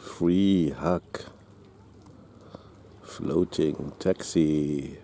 free hug. Floating taxi.